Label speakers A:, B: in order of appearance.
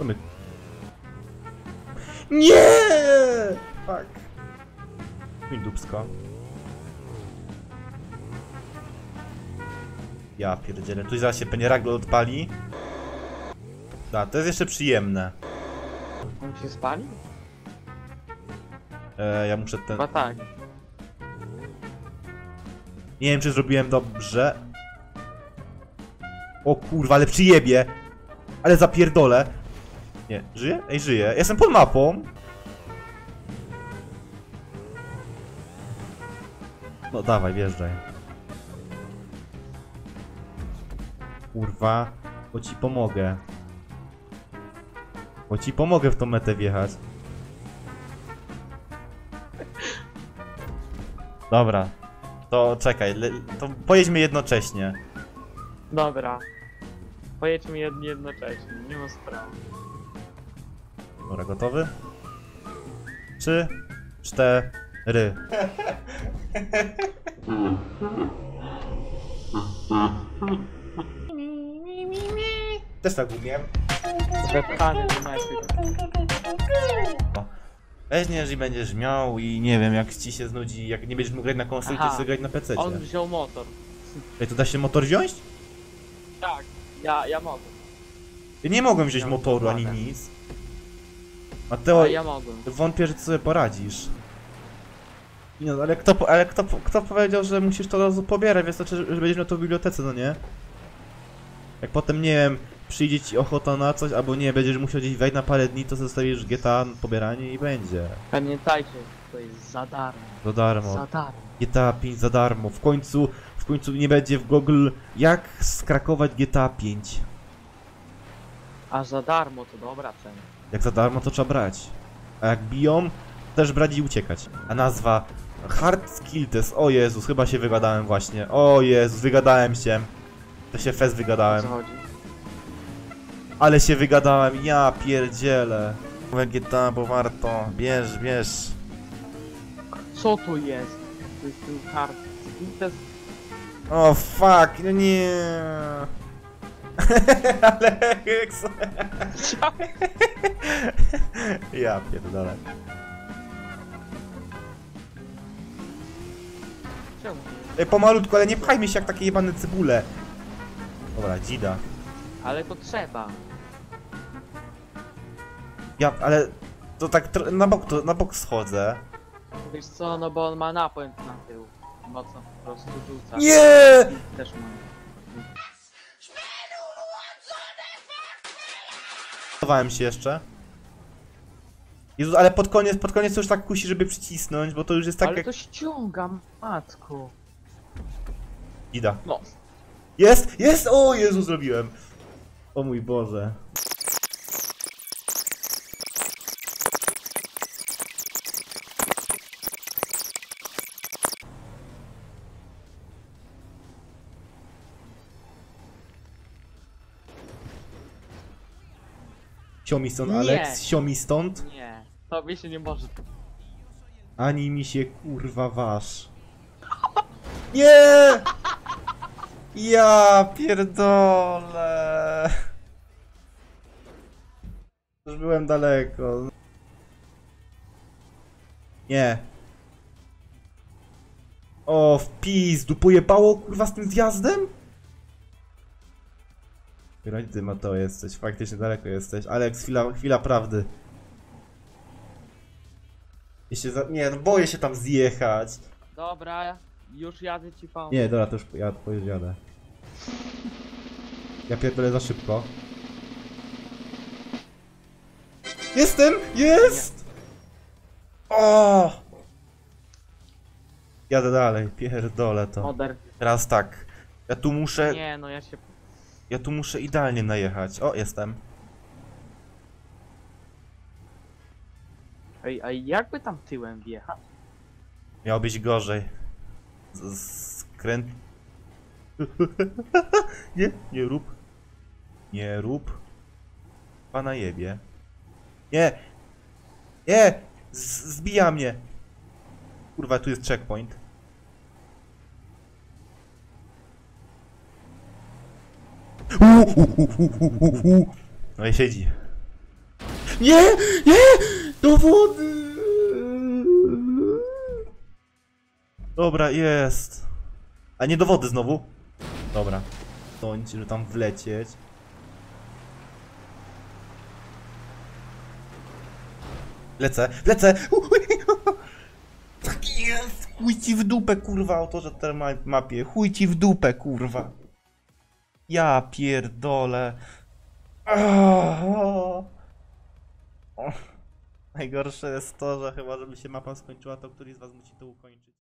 A: To my... Nie! Fuck. Mi dupsko. Ja pierdzielę. Tu zaraz się pewnie raglo odpali. Da, to jest jeszcze przyjemne.
B: On się spali?
A: E, ja muszę ten...
B: Chyba tak.
A: Nie wiem, czy zrobiłem dobrze. O kurwa, ale przyjebie. Ale zapierdolę. Nie, żyje? Ej, żyje. Jestem pod mapą. No dawaj, wjeżdżaj. Kurwa, bo ci pomogę. Bo ci pomogę w tą metę wjechać. Dobra, to czekaj, to pojedźmy jednocześnie.
B: Dobra. Pojedźmy jed jednocześnie, nie ma sprawy.
A: Dobra, gotowy? Trzy, cztery. Też tak umiem.
B: Wepchany do mety.
A: Weź nie, jeżeli będziesz miał i nie wiem, jak ci się znudzi, jak nie będziesz mógł grać na konsoli, to sobie grać na PC.
B: On wziął motor.
A: Ej, to da się motor wziąć?
B: Tak. Ja, ja mogę.
A: Ja nie mogłem wziąć motoru ani nic. Mateo,
B: A ja mogłem.
A: wątpię, że ty sobie poradzisz. No, ale kto, po- ale kto, po- kto powiedział, że musisz to od razu pobierać, więc znaczy, że będziesz miał to w bibliotece, no nie? Jak potem, nie wiem, przyjdzie ci ochota na coś, albo nie, będziesz musiał gdzieś wejść na parę dni, to zostawisz GTA pobieranie i będzie.
B: Pamiętajcie, to jest za darmo.
A: Za darmo.
B: Za darmo.
A: GTA 5 za darmo. W końcu, w końcu nie będzie w Google jak skrakować GTA 5.
B: A za darmo to dobra cena.
A: Jak za darmo to trzeba brać. A jak biją, to też brać i uciekać. A nazwa Hard Skill Test. O Jezus, chyba się wygadałem właśnie. O Jezus, wygadałem się. To się fest
B: O
A: wygadałem.
B: co chodzi?
A: Ale się wygadałem, ja pierdzielę. GTA, bo warto. Bierz, bierz.
B: Co to jest? To jest ten hard. To jest...
A: O fuck, no nie. Alex. ja pierdolę.
B: Czemu?
A: Ej, pomalutku, ale nie pchajmy się jak takie jebane cebule. Dobra, dzida.
B: Ale to trzeba.
A: Ja, ale to tak na bok, to na bok schodzę.
B: Wiesz co, no bo on ma napęd na tył. Mocno po prostu rzuca.
A: Nie!
B: I Też ma.
A: Chowałem się jeszcze. Jezus, ale pod koniec, pod koniec to już tak kusi, żeby przycisnąć, bo to już jest tak
B: Ale
A: jak...
B: to ściągam, matku.
A: Ida.
B: No.
A: Jest! Jest! O Jezu, zrobiłem! O mój Boże. Siomi stąd. Alex, siomi stąd.
B: Nie, tobie się nie może.
A: Ani mi się kurwa wasz. Nie! Ja pierdolę. Już byłem daleko. Nie. O, w pizdu, pojebało kurwa z tym zjazdem? Grać ty Mateo jesteś, faktycznie daleko jesteś. Alex, chwila, chwila prawdy. Się za... Nie, no boję się tam zjechać.
B: Dobra, już jadę ci pomóc.
A: Nie, dobra, to już ja jadę. Ja pierdolę za szybko. Jestem! Jest! O! Jadę dalej, pierdolę to.
B: Moder.
A: Teraz tak. Ja tu muszę.
B: Nie, no ja się...
A: Ja tu muszę idealnie najechać. O, jestem.
B: Ej, a jakby tam tyłem wjechać?
A: Miał być gorzej. Z- Skręt. nie, nie rób. Nie rób. Pana jebie. Nie! Nie! Z zbija mnie! Kurwa, tu jest checkpoint. No i siedzi. Nie! Nie! Do wody! Dobra, jest. A nie do wody znowu? Dobra. Stońcie, żeby tam wlecieć. Lecę, lecę! Tak jest! Chuj ci w dupę, kurwa, autorze tej ma- mapie. Chuj ci w dupę, kurwa. Ja pierdolę. Najgorsze jest to, że chyba żeby się mapa skończyła, to któryś z was musi to ukończyć.